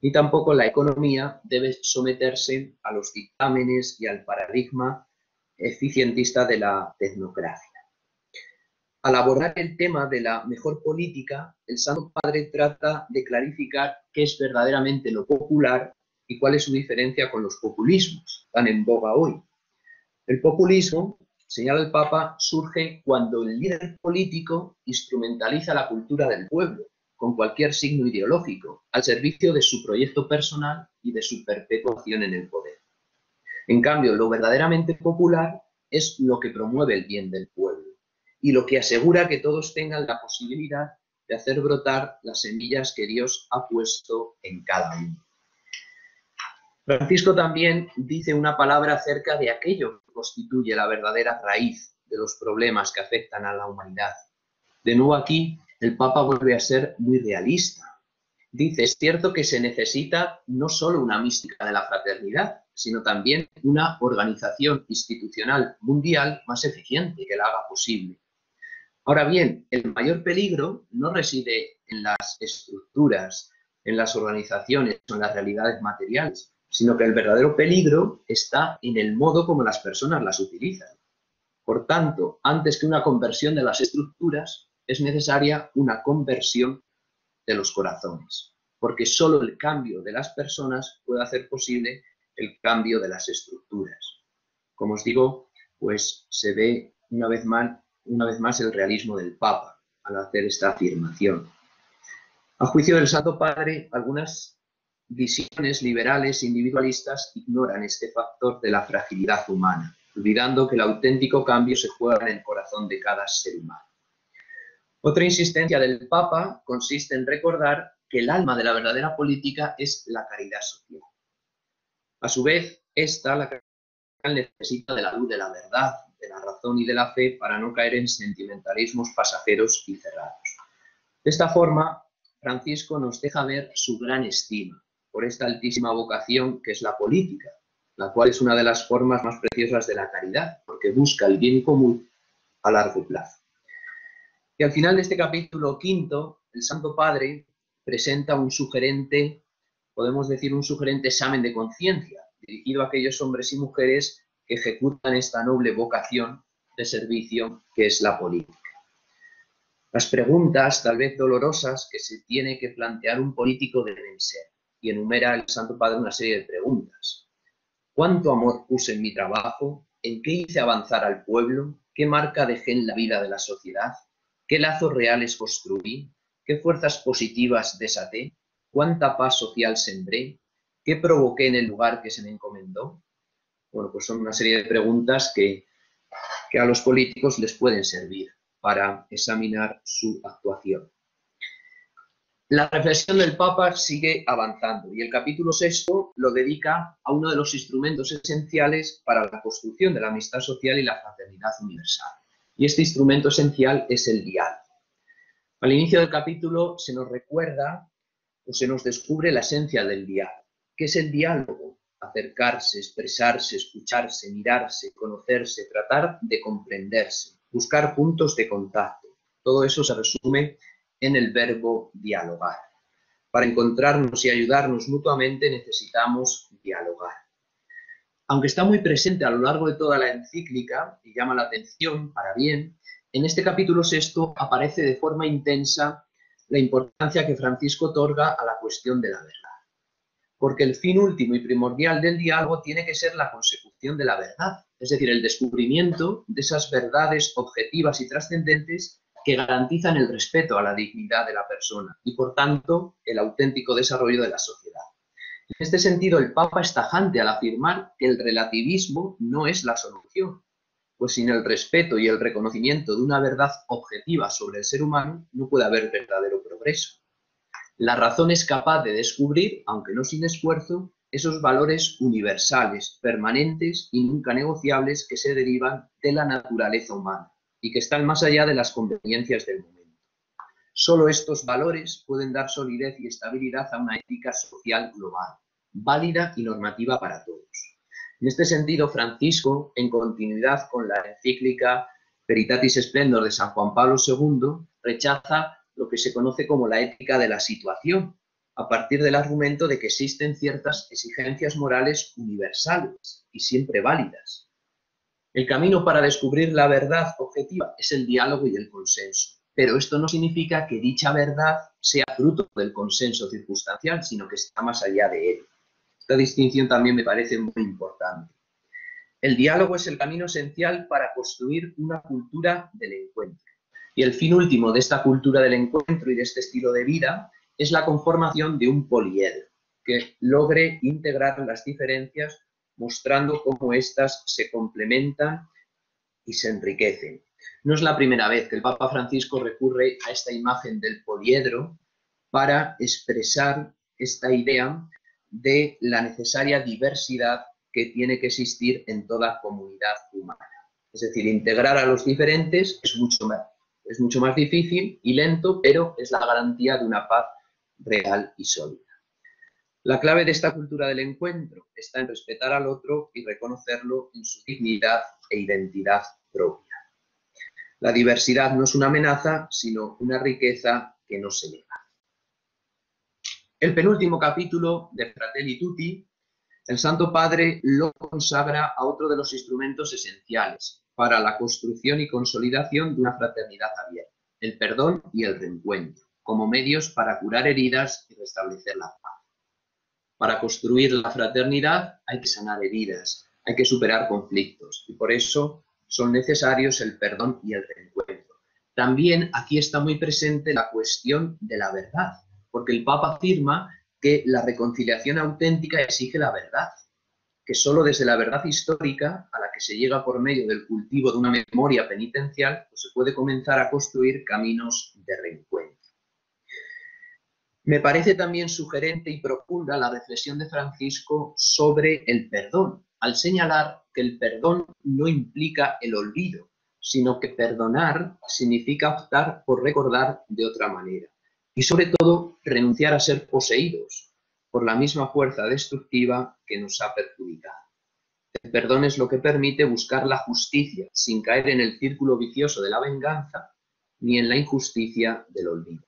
ni tampoco la economía debe someterse a los dictámenes y al paradigma eficientista de la tecnocracia. Al abordar el tema de la mejor política, el Santo Padre trata de clarificar qué es verdaderamente lo popular y cuál es su diferencia con los populismos, tan en boga hoy. El populismo, señala el Papa, surge cuando el líder político instrumentaliza la cultura del pueblo, con cualquier signo ideológico, al servicio de su proyecto personal y de su perpetuación en el poder. En cambio, lo verdaderamente popular es lo que promueve el bien del pueblo y lo que asegura que todos tengan la posibilidad de hacer brotar las semillas que Dios ha puesto en cada uno. Francisco también dice una palabra acerca de aquello que constituye la verdadera raíz de los problemas que afectan a la humanidad. De nuevo aquí, el Papa vuelve a ser muy realista. Dice, es cierto que se necesita no solo una mística de la fraternidad, sino también una organización institucional mundial más eficiente que la haga posible. Ahora bien, el mayor peligro no reside en las estructuras, en las organizaciones o en las realidades materiales, sino que el verdadero peligro está en el modo como las personas las utilizan. Por tanto, antes que una conversión de las estructuras, es necesaria una conversión de los corazones, porque solo el cambio de las personas puede hacer posible el cambio de las estructuras. Como os digo, pues se ve una vez más una vez más el realismo del Papa al hacer esta afirmación. A juicio del Santo Padre, algunas visiones liberales individualistas ignoran este factor de la fragilidad humana, olvidando que el auténtico cambio se juega en el corazón de cada ser humano. Otra insistencia del Papa consiste en recordar que el alma de la verdadera política es la caridad social. A su vez, esta, la caridad, necesita de la luz de la verdad, de la razón y de la fe para no caer en sentimentalismos pasajeros y cerrados. De esta forma, Francisco nos deja ver su gran estima por esta altísima vocación que es la política, la cual es una de las formas más preciosas de la caridad, porque busca el bien común a largo plazo. Y al final de este capítulo quinto, el Santo Padre presenta un sugerente, podemos decir un sugerente examen de conciencia, dirigido a aquellos hombres y mujeres que ejecutan esta noble vocación de servicio que es la política. Las preguntas, tal vez dolorosas, que se tiene que plantear un político deben ser y enumera el Santo Padre una serie de preguntas. ¿Cuánto amor puse en mi trabajo? ¿En qué hice avanzar al pueblo? ¿Qué marca dejé en la vida de la sociedad? ¿Qué lazos reales construí? ¿Qué fuerzas positivas desaté? ¿Cuánta paz social sembré? ¿Qué provoqué en el lugar que se me encomendó? Bueno, pues son una serie de preguntas que, que a los políticos les pueden servir para examinar su actuación. La reflexión del Papa sigue avanzando y el capítulo sexto lo dedica a uno de los instrumentos esenciales para la construcción de la amistad social y la fraternidad universal. Y este instrumento esencial es el diálogo. Al inicio del capítulo se nos recuerda o se nos descubre la esencia del diálogo. ¿Qué es el diálogo? Acercarse, expresarse, escucharse, mirarse, conocerse, tratar de comprenderse, buscar puntos de contacto. Todo eso se resume en el verbo dialogar. Para encontrarnos y ayudarnos mutuamente necesitamos dialogar. Aunque está muy presente a lo largo de toda la encíclica y llama la atención para bien, en este capítulo sexto aparece de forma intensa la importancia que Francisco otorga a la cuestión de la verdad. Porque el fin último y primordial del diálogo tiene que ser la consecución de la verdad, es decir, el descubrimiento de esas verdades objetivas y trascendentes que garantizan el respeto a la dignidad de la persona y, por tanto, el auténtico desarrollo de la sociedad. En este sentido, el Papa es tajante al afirmar que el relativismo no es la solución, pues sin el respeto y el reconocimiento de una verdad objetiva sobre el ser humano no puede haber verdadero progreso. La razón es capaz de descubrir, aunque no sin esfuerzo, esos valores universales, permanentes y nunca negociables que se derivan de la naturaleza humana y que están más allá de las conveniencias del momento. Solo estos valores pueden dar solidez y estabilidad a una ética social global, válida y normativa para todos. En este sentido, Francisco, en continuidad con la encíclica Veritatis Splendor de San Juan Pablo II, rechaza lo que se conoce como la ética de la situación, a partir del argumento de que existen ciertas exigencias morales universales y siempre válidas, el camino para descubrir la verdad objetiva es el diálogo y el consenso, pero esto no significa que dicha verdad sea fruto del consenso circunstancial, sino que está más allá de él. Esta distinción también me parece muy importante. El diálogo es el camino esencial para construir una cultura del encuentro. Y el fin último de esta cultura del encuentro y de este estilo de vida es la conformación de un poliedro que logre integrar las diferencias mostrando cómo éstas se complementan y se enriquecen. No es la primera vez que el Papa Francisco recurre a esta imagen del poliedro para expresar esta idea de la necesaria diversidad que tiene que existir en toda comunidad humana. Es decir, integrar a los diferentes es mucho más, es mucho más difícil y lento, pero es la garantía de una paz real y sólida. La clave de esta cultura del encuentro está en respetar al otro y reconocerlo en su dignidad e identidad propia. La diversidad no es una amenaza, sino una riqueza que no se niega. El penúltimo capítulo de Fratelli Tutti, el Santo Padre lo consagra a otro de los instrumentos esenciales para la construcción y consolidación de una fraternidad abierta, el perdón y el reencuentro, como medios para curar heridas y restablecer la paz. Para construir la fraternidad hay que sanar heridas, hay que superar conflictos y por eso son necesarios el perdón y el reencuentro. También aquí está muy presente la cuestión de la verdad, porque el Papa afirma que la reconciliación auténtica exige la verdad, que solo desde la verdad histórica, a la que se llega por medio del cultivo de una memoria penitencial, pues se puede comenzar a construir caminos de reencuentro. Me parece también sugerente y profunda la reflexión de Francisco sobre el perdón, al señalar que el perdón no implica el olvido, sino que perdonar significa optar por recordar de otra manera y sobre todo renunciar a ser poseídos por la misma fuerza destructiva que nos ha perjudicado. El perdón es lo que permite buscar la justicia sin caer en el círculo vicioso de la venganza ni en la injusticia del olvido.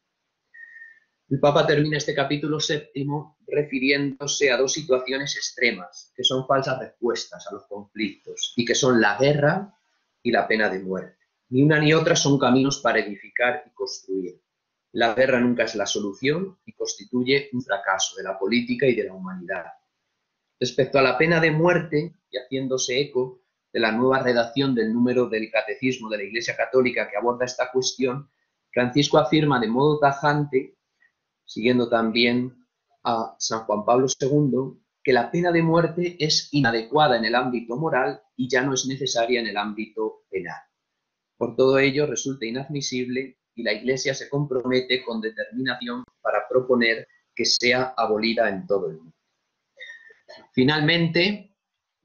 El Papa termina este capítulo séptimo refiriéndose a dos situaciones extremas, que son falsas respuestas a los conflictos y que son la guerra y la pena de muerte. Ni una ni otra son caminos para edificar y construir. La guerra nunca es la solución y constituye un fracaso de la política y de la humanidad. Respecto a la pena de muerte, y haciéndose eco de la nueva redacción del número del Catecismo de la Iglesia Católica que aborda esta cuestión, Francisco afirma de modo tajante, siguiendo también a San Juan Pablo II, que la pena de muerte es inadecuada en el ámbito moral y ya no es necesaria en el ámbito penal. Por todo ello, resulta inadmisible y la Iglesia se compromete con determinación para proponer que sea abolida en todo el mundo. Finalmente,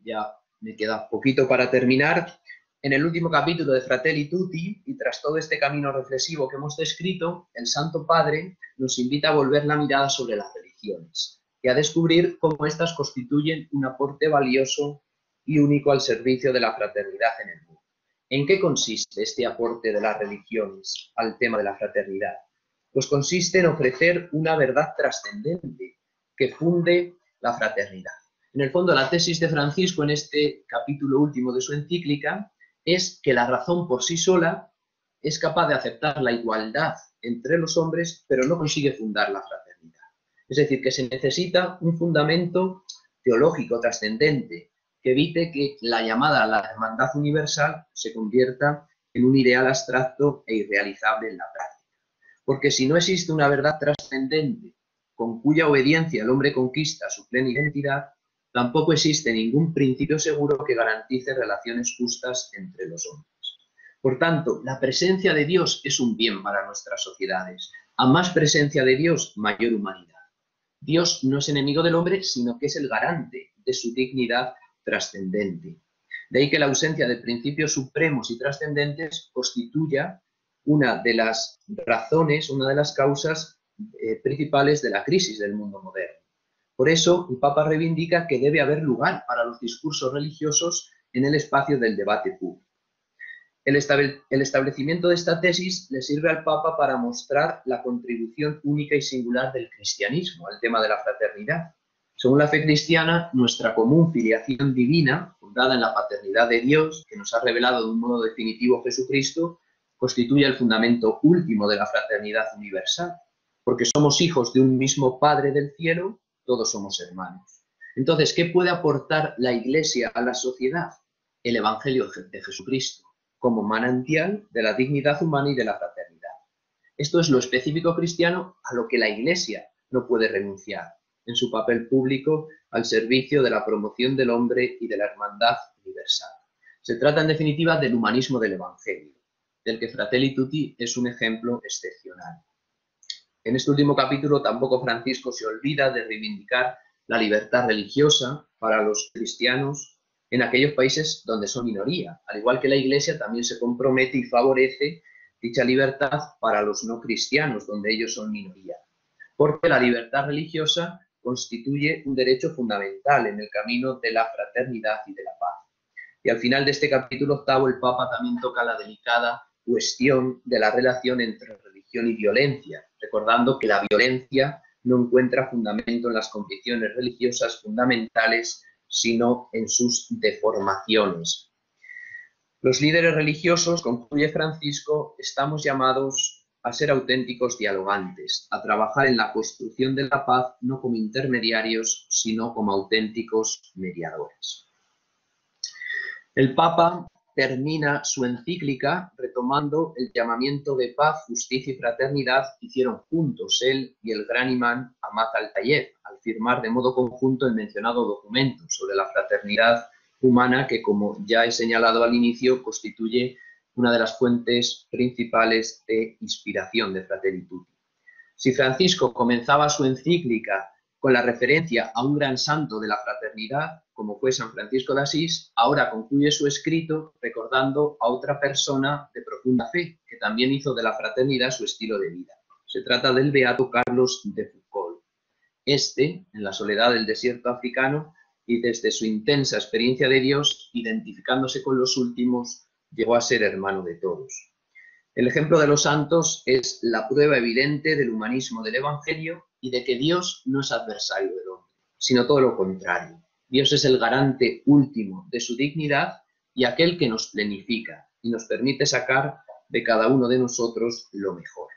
ya me queda poquito para terminar, en el último capítulo de Fratelli Tutti, y tras todo este camino reflexivo que hemos descrito, el Santo Padre nos invita a volver la mirada sobre las religiones y a descubrir cómo éstas constituyen un aporte valioso y único al servicio de la fraternidad en el mundo. ¿En qué consiste este aporte de las religiones al tema de la fraternidad? Pues consiste en ofrecer una verdad trascendente que funde la fraternidad. En el fondo, la tesis de Francisco en este capítulo último de su encíclica es que la razón por sí sola es capaz de aceptar la igualdad entre los hombres, pero no consigue fundar la fraternidad. Es decir, que se necesita un fundamento teológico trascendente que evite que la llamada a la hermandad universal se convierta en un ideal abstracto e irrealizable en la práctica. Porque si no existe una verdad trascendente con cuya obediencia el hombre conquista su plena identidad, tampoco existe ningún principio seguro que garantice relaciones justas entre los hombres. Por tanto, la presencia de Dios es un bien para nuestras sociedades. A más presencia de Dios, mayor humanidad. Dios no es enemigo del hombre, sino que es el garante de su dignidad trascendente. De ahí que la ausencia de principios supremos y trascendentes constituya una de las razones, una de las causas eh, principales de la crisis del mundo moderno. Por eso, el Papa reivindica que debe haber lugar para los discursos religiosos en el espacio del debate público. El, establecimiento de esta tesis le sirve al Papa para mostrar la contribución única y singular del cristianismo al tema de la fraternidad. Según la fe cristiana, nuestra común filiación divina, fundada en la paternidad de Dios, que nos ha revelado de un modo definitivo Jesucristo, constituye el fundamento último de la fraternidad universal, porque somos hijos de un mismo Padre del cielo, todos somos hermanos. Entonces, ¿qué puede aportar la Iglesia a la sociedad? El Evangelio de Jesucristo como manantial de la dignidad humana y de la fraternidad. Esto es lo específico cristiano a lo que la Iglesia no puede renunciar en su papel público al servicio de la promoción del hombre y de la hermandad universal. Se trata en definitiva del humanismo del Evangelio, del que Fratelli Tutti es un ejemplo excepcional. En este último capítulo tampoco Francisco se olvida de reivindicar la libertad religiosa para los cristianos en aquellos países donde son minoría, al igual que la Iglesia también se compromete y favorece dicha libertad para los no cristianos, donde ellos son minoría, porque la libertad religiosa constituye un derecho fundamental en el camino de la fraternidad y de la paz. Y al final de este capítulo octavo, el Papa también toca la delicada cuestión de la relación entre religión y violencia, recordando que la violencia no encuentra fundamento en las convicciones religiosas fundamentales sino en sus deformaciones. Los líderes religiosos, concluye Francisco, estamos llamados a ser auténticos dialogantes, a trabajar en la construcción de la paz no como intermediarios, sino como auténticos mediadores. El Papa termina su encíclica retomando el llamamiento de paz, justicia y fraternidad que hicieron juntos él y el gran imán Amat al-Tayeb, firmar de modo conjunto el mencionado documento sobre la fraternidad humana que, como ya he señalado al inicio, constituye una de las fuentes principales de inspiración de Fratelli Si Francisco comenzaba su encíclica con la referencia a un gran santo de la fraternidad, como fue San Francisco de Asís, ahora concluye su escrito recordando a otra persona de profunda fe, que también hizo de la fraternidad su estilo de vida. Se trata del beato Carlos de Foucault. Este, en la soledad del desierto africano y desde su intensa experiencia de Dios, identificándose con los últimos, llegó a ser hermano de todos. El ejemplo de los santos es la prueba evidente del humanismo del Evangelio y de que Dios no es adversario del hombre, sino todo lo contrario. Dios es el garante último de su dignidad y aquel que nos plenifica y nos permite sacar de cada uno de nosotros lo mejor.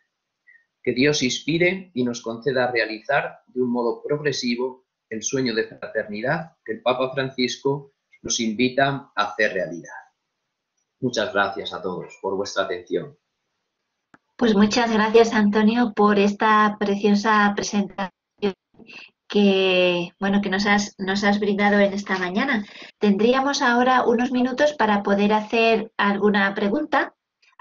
Que Dios inspire y nos conceda realizar de un modo progresivo el sueño de fraternidad que el Papa Francisco nos invita a hacer realidad. Muchas gracias a todos por vuestra atención. Pues muchas gracias, Antonio, por esta preciosa presentación que, bueno, que nos has, nos has brindado en esta mañana. Tendríamos ahora unos minutos para poder hacer alguna pregunta.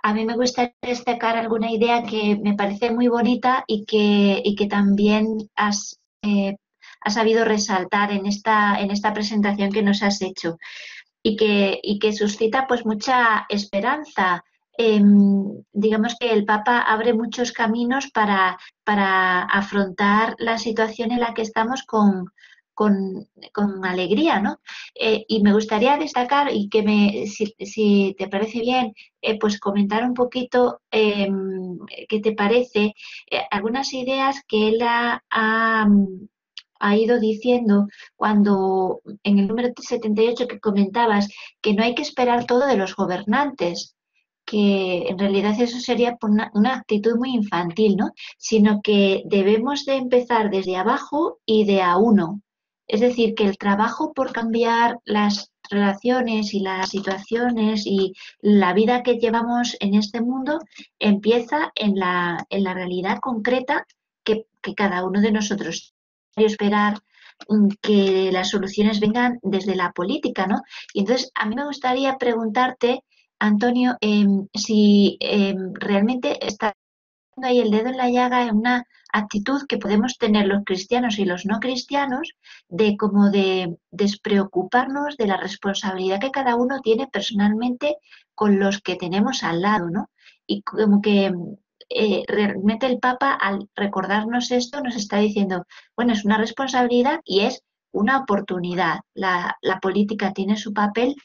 A mí me gustaría destacar alguna idea que me parece muy bonita y que, y que también has, eh, has sabido resaltar en esta, en esta presentación que nos has hecho y que, y que suscita pues mucha esperanza Em, digamos que el Papa abre muchos caminos para, para, afrontar la situación en la que estamos con, con, alegría, ¿no? Eh, y me gustaría destacar y que me, si, te parece bien, eh, pues comentar un poquito em, qué te parece, eh, algunas ideas que él ha, ha ido diciendo cuando en el número 78 que comentabas que no hay que esperar todo de los gobernantes, que en realidad eso sería una, actitud muy infantil, ¿no? Sino que debemos de empezar desde abajo y de a uno. Es decir, que el trabajo por cambiar las relaciones y las situaciones y la vida que llevamos en este mundo empieza en la, en la realidad concreta que, que cada uno de nosotros tiene esperar mm, que las soluciones vengan desde la política, ¿no? Y entonces a mí me gustaría preguntarte Antonio, em, si em, realmente está ahí el dedo en la llaga en una actitud que podemos tener los cristianos y los no cristianos de como de despreocuparnos de la responsabilidad que cada uno tiene personalmente con los que tenemos al lado, ¿no? Y como que eh, realmente el Papa al recordarnos esto nos está diciendo, bueno, es una responsabilidad y es una oportunidad. La política tiene su papel,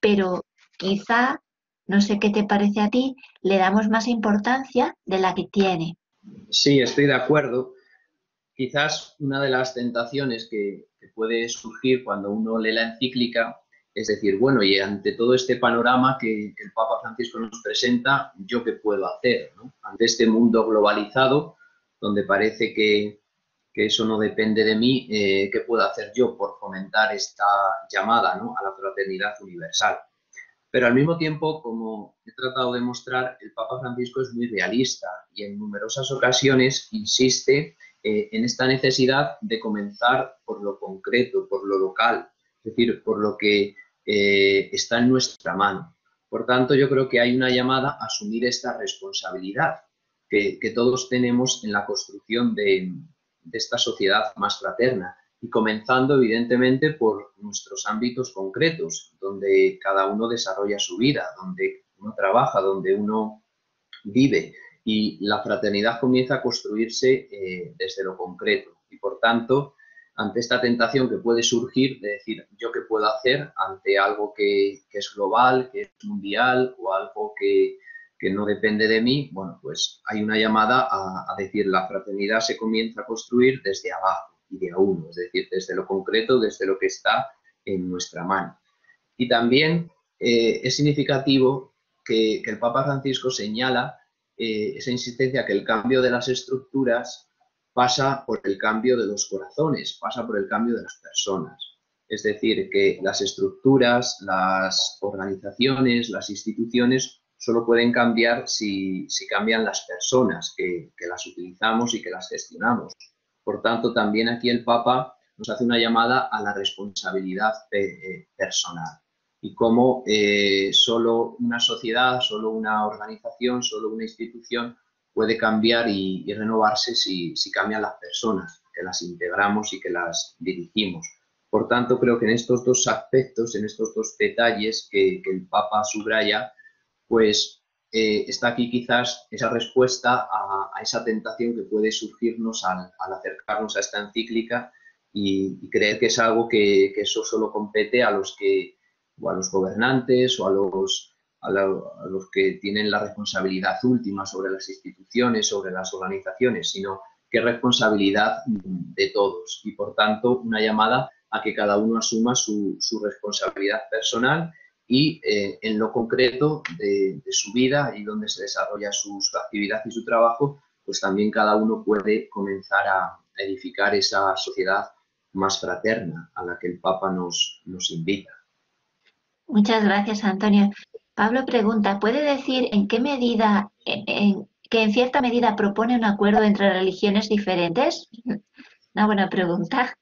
pero quizá no sé qué te parece a ti, le damos más importancia de la que tiene. Sí, estoy de acuerdo. Quizás una de las tentaciones que, puede surgir cuando uno lee la encíclica es decir, bueno, y ante todo este panorama que, el Papa Francisco nos presenta, ¿yo qué puedo hacer? Ante este mundo globalizado, donde parece que, eso no depende de mí, eh, ¿qué puedo hacer yo por fomentar esta llamada a la fraternidad universal? Pero al mismo tiempo, como he tratado de mostrar, el Papa Francisco es muy realista y en numerosas ocasiones insiste eh, en esta necesidad de comenzar por lo concreto, por lo local, es decir, por lo que eh, está en nuestra mano. Por tanto, yo creo que hay una llamada a asumir esta responsabilidad que, todos tenemos en la construcción de esta sociedad más fraterna y comenzando evidentemente por nuestros ámbitos concretos, donde cada uno desarrolla su vida, donde uno trabaja, donde uno vive. Y la fraternidad comienza a construirse eh, desde lo concreto. Y por tanto ante esta tentación que puede surgir de decir yo qué puedo hacer ante algo que, es global, que es mundial o algo que, no depende de mí, bueno, pues hay una llamada a decir la fraternidad se comienza a construir desde abajo y de uno, es decir, desde lo concreto, desde lo que está en nuestra mano. Y también eh, es significativo que, el Papa Francisco señala eh, esa insistencia que el cambio de las estructuras pasa por el cambio de los corazones, pasa por el cambio de las personas. Es decir, que las estructuras, las organizaciones, las instituciones solo pueden cambiar si, cambian las personas que, que las utilizamos y que las gestionamos Por tanto, también aquí el Papa nos hace una llamada a la responsabilidad eh, personal y cómo eh, solo una sociedad, solo una organización, solo una institución puede cambiar y, renovarse si, cambian las personas, que las integramos y que las dirigimos. Por tanto, creo que en estos dos aspectos, en estos dos detalles que, el Papa subraya, pues eh, está aquí quizás esa respuesta a, esa tentación que puede surgirnos al, acercarnos a esta encíclica y, creer que es algo que, eso solo compete a los que a los gobernantes o a los, a, los que tienen la responsabilidad última sobre las instituciones, sobre las organizaciones, sino que es responsabilidad de todos. Y por tanto una llamada a que cada uno asuma su, responsabilidad personal y eh, en lo concreto de, su vida y donde se desarrolla su, actividad y su trabajo, pues también cada uno puede comenzar a edificar esa sociedad más fraterna a la que el Papa nos, nos invita. Muchas gracias, Antonio. Pablo pregunta, ¿puede decir en qué medida, en, que en cierta medida propone un acuerdo entre religiones diferentes? Una buena pregunta.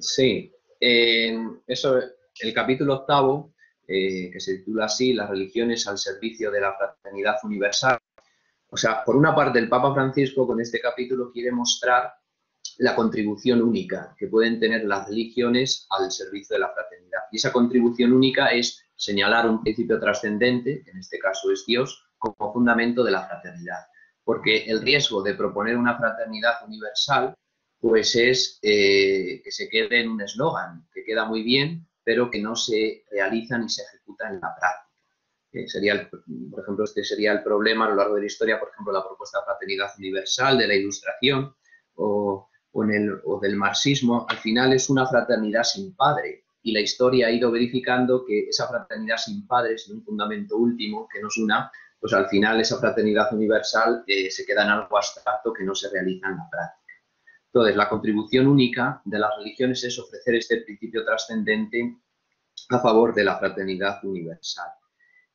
Sí, eso, el capítulo octavo, eh, que se titula así, las religiones al servicio de la fraternidad universal. O sea, por una parte, el Papa Francisco con este capítulo quiere mostrar la contribución única que pueden tener las religiones al servicio de la fraternidad. Y esa contribución única es señalar un principio trascendente, que en este caso es Dios, como fundamento de la fraternidad. Porque el riesgo de proponer una fraternidad universal, pues es eh, que se quede en un eslogan, que queda muy bien, pero que no se realiza ni se ejecuta en la práctica. Eh, sería por ejemplo, este sería el problema a lo largo de la historia, por ejemplo, la propuesta de fraternidad universal de la Ilustración o del marxismo, al final es una fraternidad sin padre. Y la historia ha ido verificando que esa fraternidad sin padre, sin un fundamento último que nos una, pues al final esa fraternidad universal eh, se queda en algo abstracto que no se realiza en la práctica. Entonces, la contribución única de las religiones es ofrecer este principio trascendente a favor de la fraternidad universal.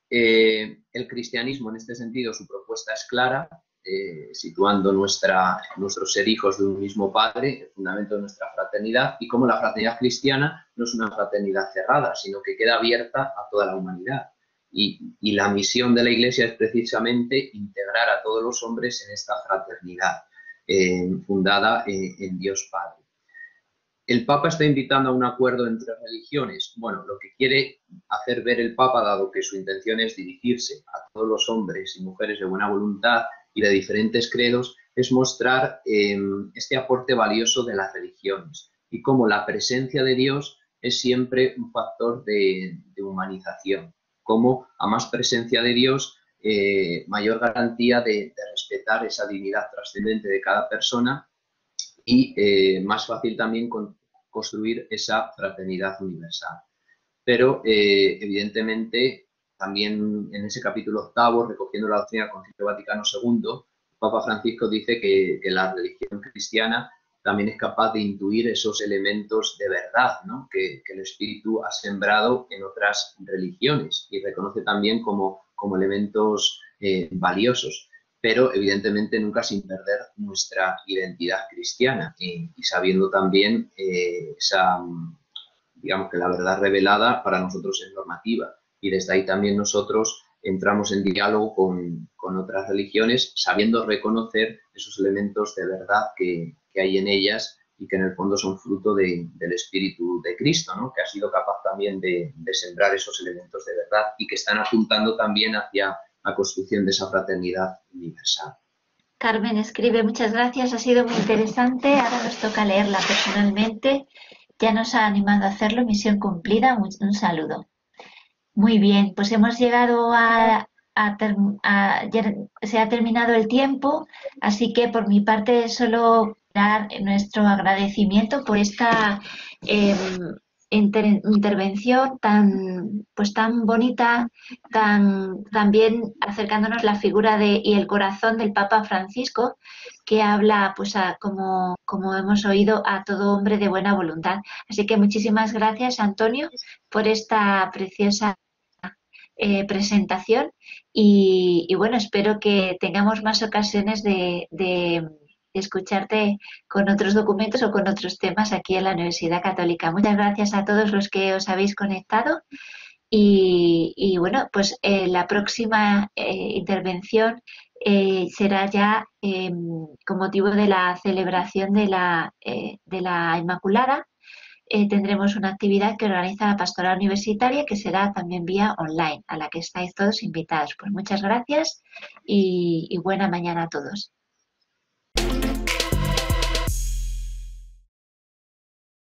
Eh, el cristianismo, en este sentido, su propuesta es clara, eh, situando nuestra, nuestros ser hijos de un mismo padre, el fundamento de nuestra fraternidad, y como la fraternidad cristiana no es una fraternidad cerrada, sino que queda abierta a toda la humanidad. Y, la misión de la Iglesia es precisamente integrar a todos los hombres en esta fraternidad eh, fundada en Dios Padre. El Papa está invitando a un acuerdo entre religiones. Bueno, lo que quiere hacer ver el Papa, dado que su intención es dirigirse a todos los hombres y mujeres de buena voluntad, y de diferentes credos es mostrar em, este aporte valioso de las religiones y cómo la presencia de Dios es siempre un factor de, humanización, como a más presencia de Dios, eh, mayor garantía de, respetar esa dignidad trascendente de cada persona y eh, más fácil también construir esa fraternidad universal. Pero eh, evidentemente también en ese capítulo octavo, recogiendo la doctrina del Concilio Vaticano II, Papa Francisco dice que, la religión cristiana también es capaz de intuir esos elementos de verdad que, el Espíritu ha sembrado en otras religiones y reconoce también como, como elementos eh, valiosos, pero evidentemente nunca sin perder nuestra identidad cristiana y, sabiendo también eh, esa, digamos que la verdad revelada para nosotros es normativa y desde ahí también nosotros entramos en diálogo con, otras religiones, sabiendo reconocer esos elementos de verdad que, hay en ellas y que en el fondo son fruto del Espíritu de Cristo, ¿no? que ha sido capaz también de, sembrar esos elementos de verdad y que están apuntando también hacia la construcción de esa fraternidad universal. Carmen escribe, muchas gracias, ha sido muy interesante, ahora nos toca leerla personalmente, ya nos ha animado a hacerlo, misión cumplida, un saludo. Muy bien, pues hemos llegado a, se ha terminado el tiempo, así que por mi parte solo dar nuestro agradecimiento por esta em, intervención tan pues tan bonita, tan también acercándonos la figura de y el corazón del Papa Francisco que habla pues como como hemos oído a todo hombre de buena voluntad. Así que muchísimas gracias Antonio por esta preciosa eh, presentación y, bueno, espero que tengamos más ocasiones de, escucharte con otros documentos o con otros temas aquí en la Universidad Católica. Muchas gracias a todos los que os habéis conectado. Y, bueno, pues eh, la próxima eh, intervención eh, será ya em, con motivo de la celebración de la, de la Inmaculada. tendremos una actividad que organiza la Pastoral Universitaria que será también vía online, a la que estáis todos invitados. Pues muchas gracias y buena mañana a todos.